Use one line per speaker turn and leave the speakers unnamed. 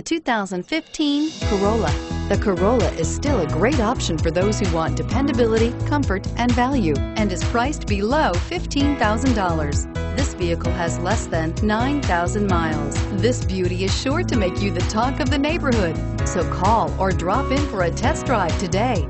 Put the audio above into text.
The 2015 Corolla. The Corolla is still a great option for those who want dependability, comfort, and value, and is priced below $15,000. This vehicle has less than 9,000 miles. This beauty is sure to make you the talk of the neighborhood. So call or drop in for a test drive today.